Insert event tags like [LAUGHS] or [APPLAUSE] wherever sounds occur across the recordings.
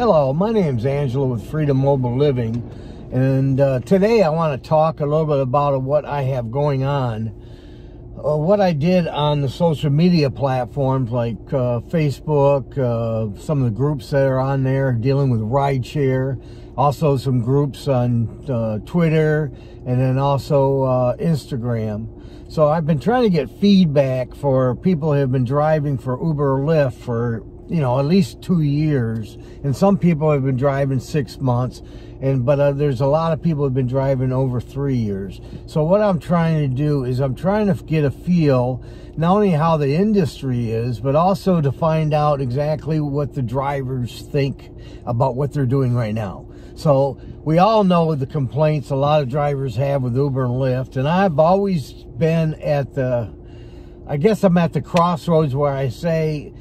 Hello, my name is Angela with Freedom Mobile Living, and uh, today I want to talk a little bit about what I have going on. Uh, what I did on the social media platforms like uh, Facebook, uh, some of the groups that are on there dealing with rideshare, also some groups on uh, Twitter, and then also uh, Instagram. So I've been trying to get feedback for people who have been driving for Uber or Lyft for you know, at least two years. And some people have been driving six months. And but uh, there's a lot of people have been driving over three years. So what I'm trying to do is I'm trying to get a feel not only how the industry is, but also to find out exactly what the drivers think about what they're doing right now. So we all know the complaints a lot of drivers have with Uber and Lyft, and I've always been at the, I guess I'm at the crossroads where I say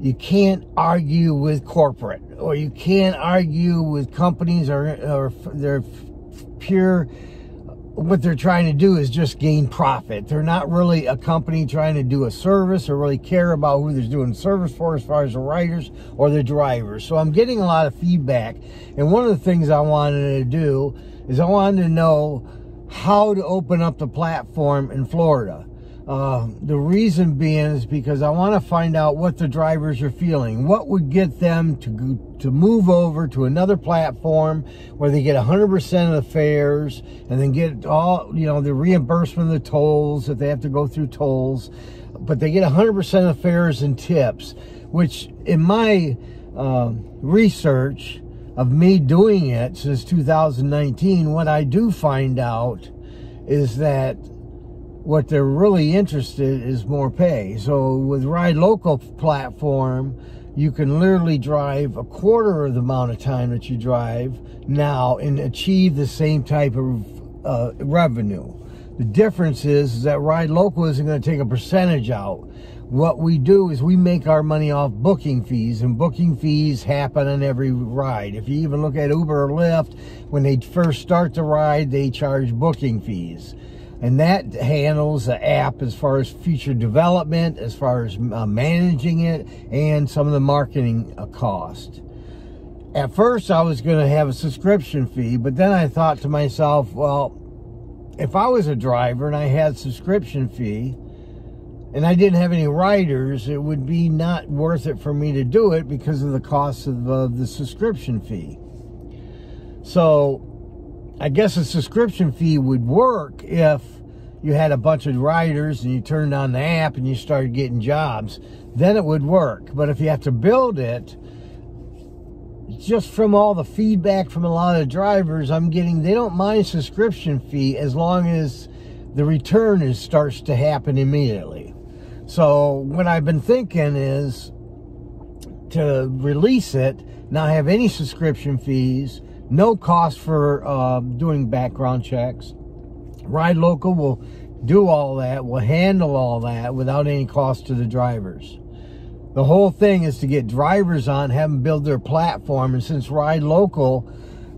you can't argue with corporate or you can't argue with companies or, or they're pure. What they're trying to do is just gain profit. They're not really a company trying to do a service or really care about who they're doing service for as far as the riders or the drivers. So i'm getting a lot of feedback and one of the things i wanted to do is i wanted to know how to open up the platform in florida uh, the reason being is because I want to find out what the drivers are feeling. What would get them to to move over to another platform where they get 100% of the fares and then get all, you know, the reimbursement of the tolls if they have to go through tolls. But they get 100% of the fares and tips, which in my uh, research of me doing it since 2019, what I do find out is that what they're really interested is more pay. So with Ride Local platform, you can literally drive a quarter of the amount of time that you drive now and achieve the same type of uh, revenue. The difference is, is that Ride Local isn't going to take a percentage out. What we do is we make our money off booking fees, and booking fees happen on every ride. If you even look at Uber or Lyft, when they first start the ride, they charge booking fees and that handles the app as far as future development, as far as uh, managing it, and some of the marketing uh, cost. At first, I was going to have a subscription fee, but then I thought to myself, well, if I was a driver and I had subscription fee, and I didn't have any riders, it would be not worth it for me to do it because of the cost of the subscription fee. So I guess a subscription fee would work if you had a bunch of riders and you turned on the app and you started getting jobs. Then it would work. But if you have to build it, just from all the feedback from a lot of drivers, I'm getting they don't mind subscription fee as long as the return is starts to happen immediately. So what I've been thinking is to release it, not have any subscription fees, no cost for uh, doing background checks. Ride Local will do all that, will handle all that without any cost to the drivers. The whole thing is to get drivers on, have them build their platform. And since Ride Local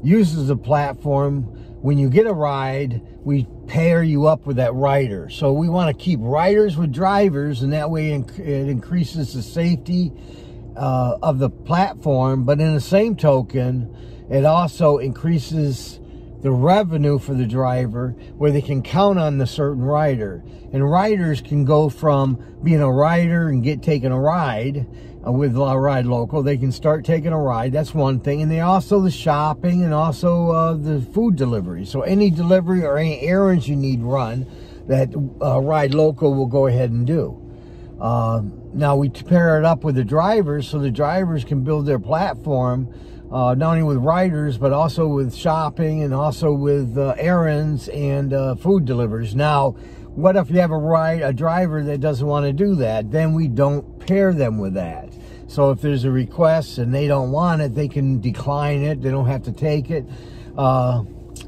uses the platform, when you get a ride, we pair you up with that rider. So we want to keep riders with drivers, and that way it increases the safety uh, of the platform. But in the same token, it also increases the revenue for the driver where they can count on the certain rider. And riders can go from being a rider and get taken a ride uh, with a Ride Local. They can start taking a ride. That's one thing. And they also the shopping and also uh, the food delivery. So any delivery or any errands you need run that uh, Ride Local will go ahead and do. Uh, now we pair it up with the drivers so the drivers can build their platform uh, not only with riders, but also with shopping and also with uh, errands and uh, food deliveries. Now, what if you have a ride, a driver that doesn't want to do that? Then we don't pair them with that. So if there's a request and they don't want it, they can decline it. They don't have to take it. Uh,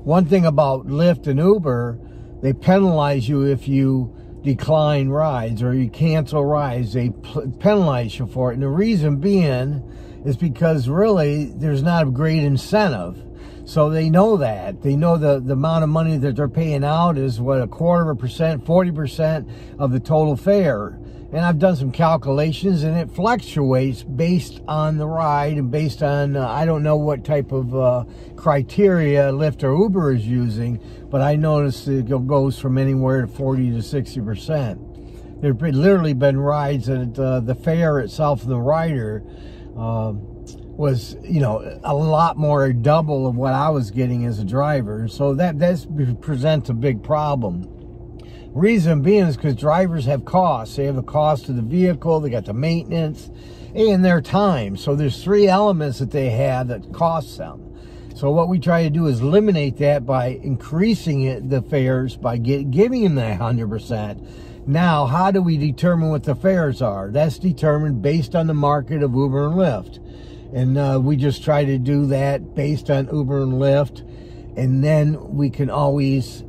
one thing about Lyft and Uber, they penalize you if you decline rides or you cancel rides. They penalize you for it. And the reason being is because really there's not a great incentive. So they know that. They know the, the amount of money that they're paying out is what a quarter of a percent, 40% of the total fare. And I've done some calculations and it fluctuates based on the ride and based on, uh, I don't know what type of uh, criteria Lyft or Uber is using, but I noticed it goes from anywhere to 40 to 60%. There have literally been rides that uh, the fare itself, the rider, um, was you know a lot more double of what I was getting as a driver. So that that presents a big problem. Reason being is because drivers have costs. They have the cost of the vehicle, they got the maintenance, and their time. So there's three elements that they have that cost them. So what we try to do is eliminate that by increasing it, the fares by get, giving them that 100%. Now, how do we determine what the fares are? That's determined based on the market of Uber and Lyft. And uh, we just try to do that based on Uber and Lyft. And then we can always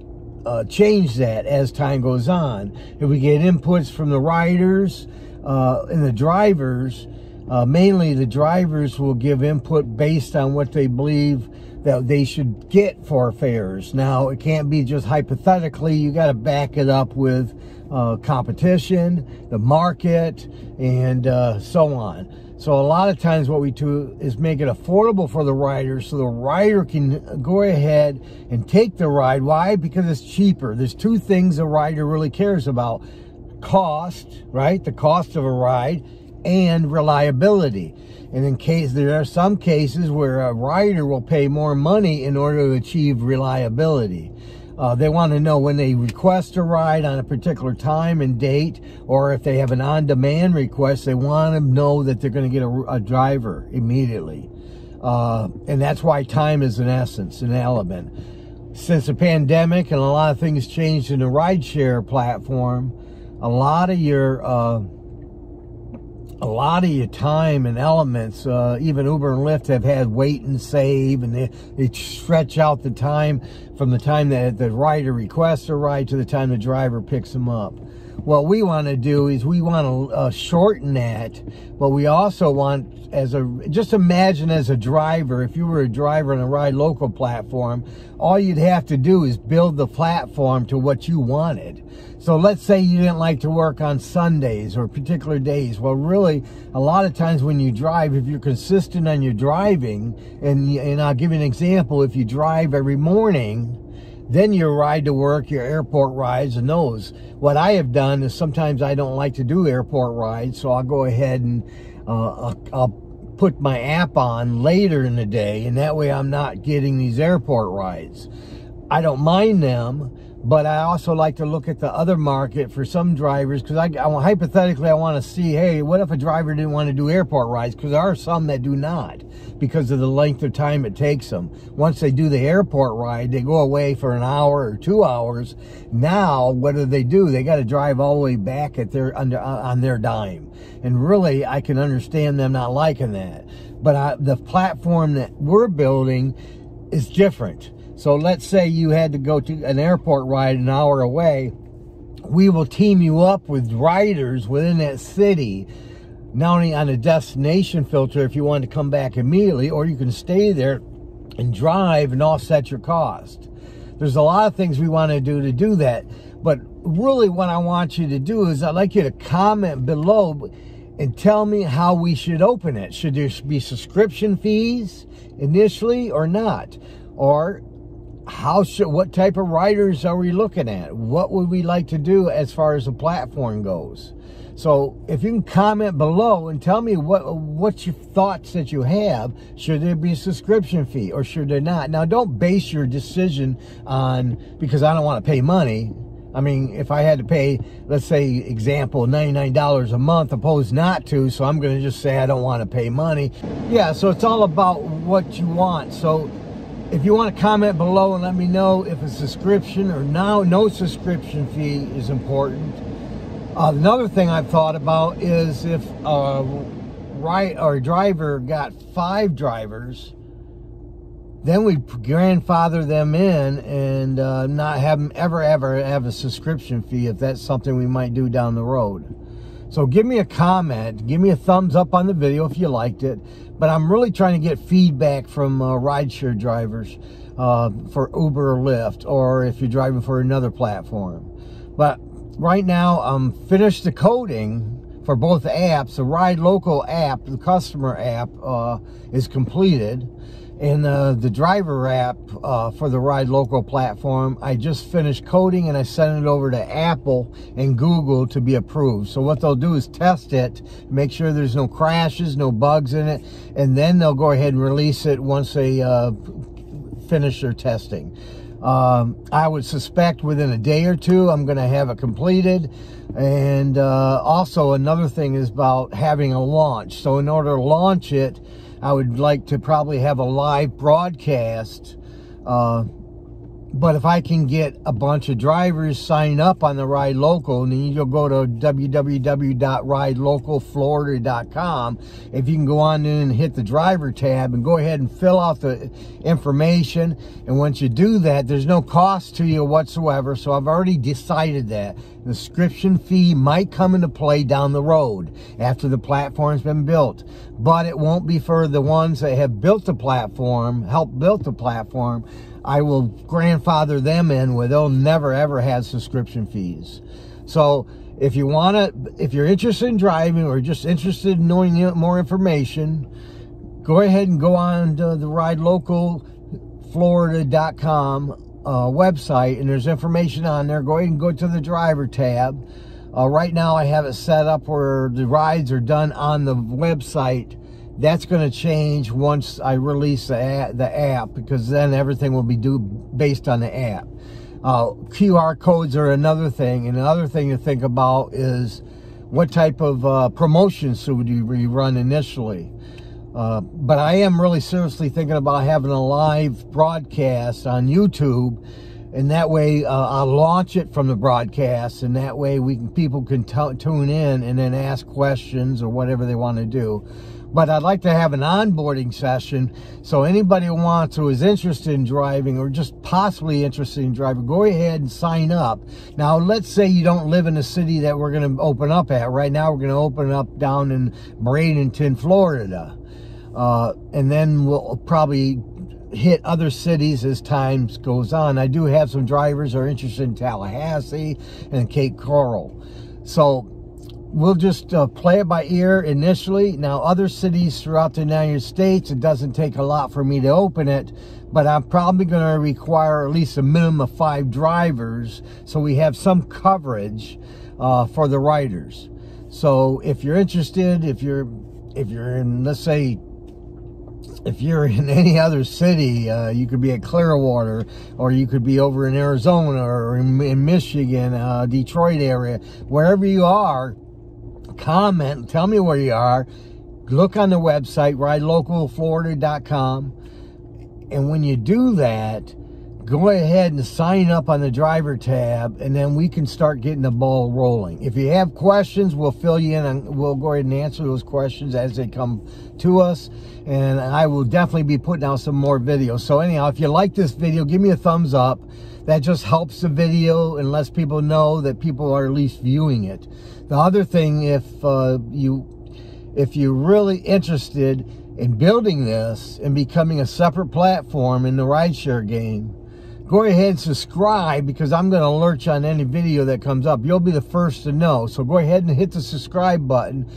uh, change that as time goes on. If we get inputs from the riders uh, and the drivers, uh, mainly the drivers will give input based on what they believe that they should get for fares. Now, it can't be just hypothetically. You got to back it up with uh, competition, the market, and uh, so on. So a lot of times what we do is make it affordable for the rider so the rider can go ahead and take the ride. Why? Because it's cheaper. There's two things a rider really cares about. Cost, right? The cost of a ride and reliability. And in case there are some cases where a rider will pay more money in order to achieve reliability. Uh, they want to know when they request a ride on a particular time and date, or if they have an on-demand request, they want to know that they're going to get a, a driver immediately. Uh, and that's why time is an essence, an element. Since the pandemic and a lot of things changed in the rideshare platform, a lot of your uh, a lot of your time and elements, uh, even Uber and Lyft have had wait and save, and they, they stretch out the time from the time that the rider requests a ride to the time the driver picks them up. What we want to do is we want to uh, shorten that, but we also want, as a just imagine as a driver, if you were a driver on a ride local platform, all you'd have to do is build the platform to what you wanted. So let's say you didn't like to work on Sundays or particular days. Well, really, a lot of times when you drive, if you're consistent on your driving, and, and I'll give you an example, if you drive every morning, then your ride to work, your airport rides, and those. What I have done is sometimes I don't like to do airport rides, so I'll go ahead and uh, I'll, I'll put my app on later in the day, and that way I'm not getting these airport rides. I don't mind them, but I also like to look at the other market for some drivers because I, I, hypothetically I want to see, hey, what if a driver didn't want to do airport rides? Because there are some that do not because of the length of time it takes them. Once they do the airport ride, they go away for an hour or two hours. Now, what do they do? They got to drive all the way back at their under uh, on their dime. And really, I can understand them not liking that. But I, the platform that we're building is different so let's say you had to go to an airport ride an hour away. We will team you up with riders within that city, not only on a destination filter if you want to come back immediately, or you can stay there and drive and offset your cost. There's a lot of things we want to do to do that. But really what I want you to do is I'd like you to comment below and tell me how we should open it. Should there be subscription fees initially or not? Or how should what type of writers are we looking at what would we like to do as far as the platform goes so if you can comment below and tell me what what your thoughts that you have should there be a subscription fee or should there not now don't base your decision on because i don't want to pay money I mean, if I had to pay, let's say, example, $99 a month opposed not to, so I'm going to just say I don't want to pay money. Yeah, so it's all about what you want. So if you want to comment below and let me know if a subscription or now no subscription fee is important. Uh, another thing I've thought about is if a right or a driver got five drivers, then we grandfather them in and uh, not have them ever ever have a subscription fee if that's something we might do down the road. So give me a comment, give me a thumbs up on the video if you liked it. But I'm really trying to get feedback from uh, rideshare drivers uh, for Uber or Lyft, or if you're driving for another platform. But right now, I'm finished the coding for both apps. The Ride Local app, the customer app, uh, is completed. And uh, the driver app uh, for the Ride Local platform, I just finished coding and I sent it over to Apple and Google to be approved. So what they'll do is test it, make sure there's no crashes, no bugs in it, and then they'll go ahead and release it once they uh, finish their testing. Um, I would suspect within a day or two, I'm going to have it completed. And uh, also another thing is about having a launch. So in order to launch it, I would like to probably have a live broadcast uh, but if I can get a bunch of drivers sign up on the Ride Local, and then you'll go to www.ridelocalflorida.com. If you can go on in and hit the driver tab and go ahead and fill out the information. And once you do that, there's no cost to you whatsoever. So I've already decided that. The subscription fee might come into play down the road after the platform's been built. But it won't be for the ones that have built the platform, helped build the platform I will grandfather them in where they'll never ever have subscription fees. So if you want to, if you're interested in driving or just interested in knowing more information, go ahead and go on to the ridelocalflorida.com uh, website and there's information on there. Go ahead and go to the driver tab. Uh, right now I have it set up where the rides are done on the website that's going to change once I release the app, the app because then everything will be do based on the app. Uh, QR codes are another thing. And another thing to think about is what type of uh, promotions should we run initially. Uh, but I am really seriously thinking about having a live broadcast on YouTube, and that way uh, I'll launch it from the broadcast, and that way we can, people can tune in and then ask questions or whatever they want to do but I'd like to have an onboarding session. So anybody who wants who is interested in driving or just possibly interested in driving go ahead and sign up. Now let's say you don't live in the city that we're going to open up at. Right now we're going to open up down in Bradenton Florida. Uh, and then we'll probably hit other cities as time goes on. I do have some drivers are interested in Tallahassee and Cape Coral. So we'll just uh, play it by ear initially. Now, other cities throughout the United States, it doesn't take a lot for me to open it, but I'm probably going to require at least a minimum of five drivers so we have some coverage uh, for the riders. So if you're interested, if you're if you're in, let's say, if you're in [LAUGHS] any other city, uh, you could be at Clearwater, or you could be over in Arizona, or in, in Michigan, uh, Detroit area, wherever you are, comment, tell me where you are. Look on the website, ridelocalflorida.com. And when you do that, go ahead and sign up on the driver tab and then we can start getting the ball rolling. If you have questions, we'll fill you in and we'll go ahead and answer those questions as they come to us. And I will definitely be putting out some more videos. So anyhow, if you like this video, give me a thumbs up. That just helps the video and lets people know that people are at least viewing it. The other thing, if uh, you if you're really interested in building this and becoming a separate platform in the rideshare game, go ahead and subscribe because I'm going to alert you on any video that comes up. You'll be the first to know. So go ahead and hit the subscribe button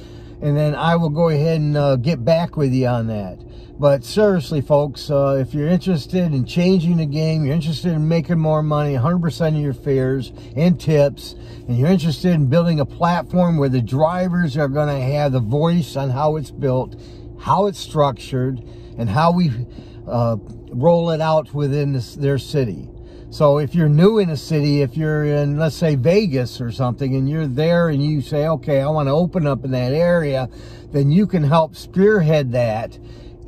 and then I will go ahead and uh, get back with you on that. But seriously, folks, uh, if you're interested in changing the game, you're interested in making more money, 100% of your fares and tips, and you're interested in building a platform where the drivers are going to have the voice on how it's built, how it's structured, and how we uh, roll it out within this, their city. So if you're new in a city, if you're in, let's say, Vegas or something, and you're there and you say, okay, I want to open up in that area, then you can help spearhead that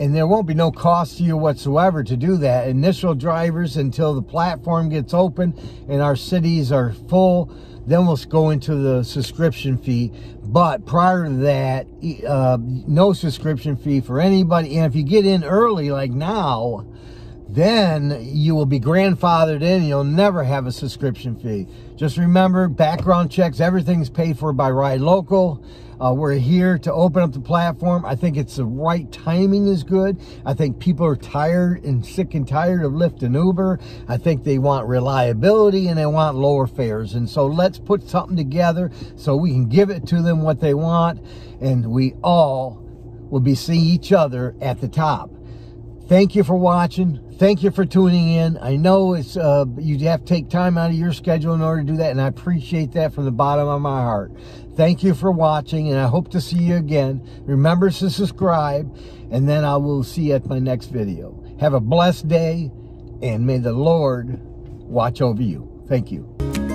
and there won't be no cost to you whatsoever to do that. Initial drivers until the platform gets open and our cities are full, then we'll go into the subscription fee. But prior to that, uh, no subscription fee for anybody. And if you get in early, like now, then you will be grandfathered in you'll never have a subscription fee. Just remember, background checks, everything's paid for by Ride Local. Uh, we're here to open up the platform. I think it's the right timing is good. I think people are tired and sick and tired of Lyft and Uber. I think they want reliability and they want lower fares. And so let's put something together so we can give it to them what they want and we all will be seeing each other at the top. Thank you for watching. Thank you for tuning in. I know it's uh, you have to take time out of your schedule in order to do that, and I appreciate that from the bottom of my heart. Thank you for watching, and I hope to see you again. Remember to subscribe, and then I will see you at my next video. Have a blessed day, and may the Lord watch over you. Thank you.